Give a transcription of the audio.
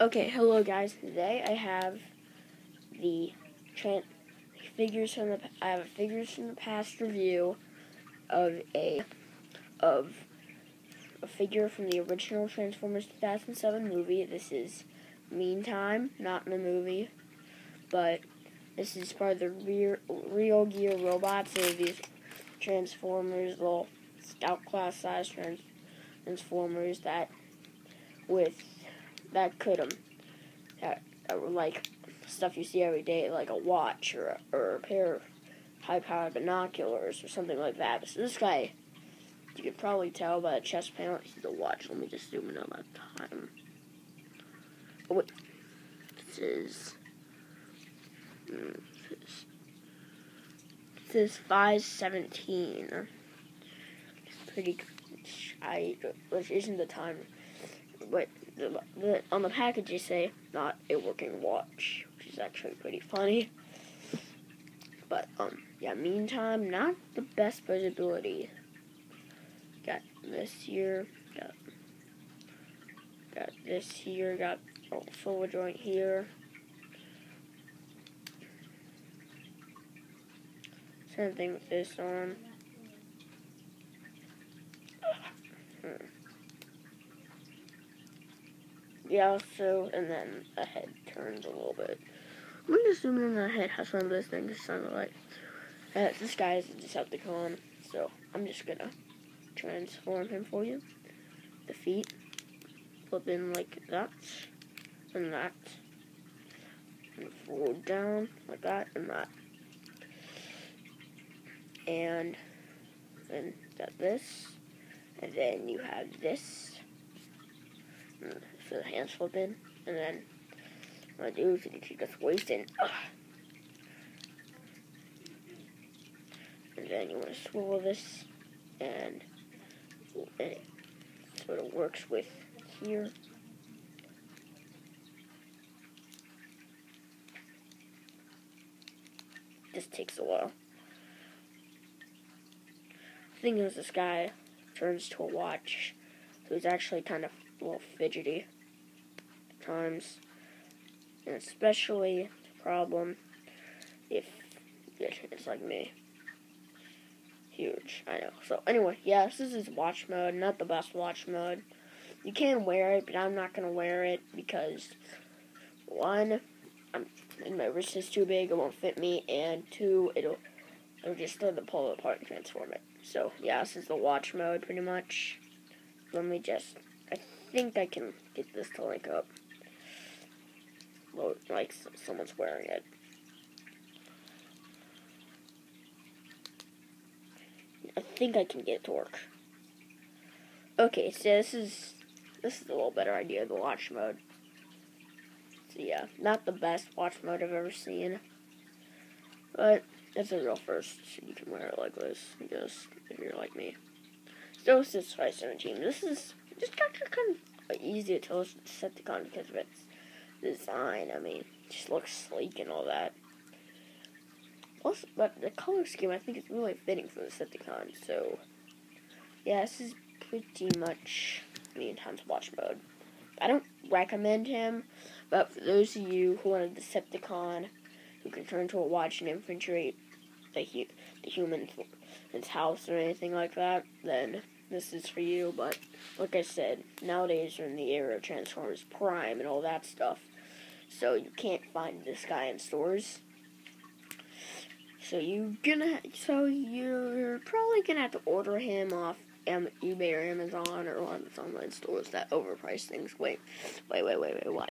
Okay, hello guys. Today I have the figures from the I have a figures from the past review of a of a figure from the original Transformers 2007 movie. This is Meantime, not in the movie, but this is part of the real, real gear robots. So these Transformers, little scout class size trans Transformers that with that could um that, like stuff you see every day, like a watch or a, or a pair of high-powered binoculars or something like that. So this guy, you could probably tell by the chest panel, he's a watch. Let me just zoom in on that time. Oh wait, this is. Hmm, this is five seventeen. It's pretty. I which isn't the time, but on the package they say not a working watch, which is actually pretty funny. But um, yeah. Meantime, not the best visibility. Got this here. Got got this here. Got oh, silver joint here. Same thing with this arm. Yeah, so, and then the head turns a little bit. I'm gonna zoom in the head has one of those things sound like. Uh, this guy is a Decepticon, so I'm just gonna transform him for you. The feet flip in like that, and that, and fold down like that, and that. And then got this, and then you have this. So the hands flip in, and then what I do is you just waist in. And then you want to swivel this, and, and it sort of works with here. This takes a while. The thing is, this guy turns to a watch, so he's actually kind of a little fidgety times, and especially a problem if it's like me. Huge, I know. So anyway, yes, this is watch mode, not the best watch mode. You can wear it, but I'm not gonna wear it because one, I'm, my wrist is too big, it won't fit me, and two, it'll it'll just throw the pole apart and transform it. So yeah, this is the watch mode pretty much. Let me just I think I can get this to link up like someone's wearing it. I think I can get it to work. Okay, so this is this is a little better idea the watch mode. So yeah, not the best watch mode I've ever seen. But it's a real first. You can wear it like this, because if you're like me. So this is 517. This is just kind of of easy to tell Decepticon because of its design. I mean, just looks sleek and all that. Plus, but the color scheme I think is really fitting for the Decepticon. So, yeah, this is pretty much Meantime's watch mode. I don't recommend him, but for those of you who want a Decepticon who can turn to a watch and infiltrate the, hu the human's house or anything like that, then this is for you. But like I said, nowadays we're in the era of Transformers Prime and all that stuff so you can't find this guy in stores. So you're gonna so you're probably gonna have to order him off eBay or Amazon or one of those online stores that overprice things. Wait, wait, wait, wait, wait. What?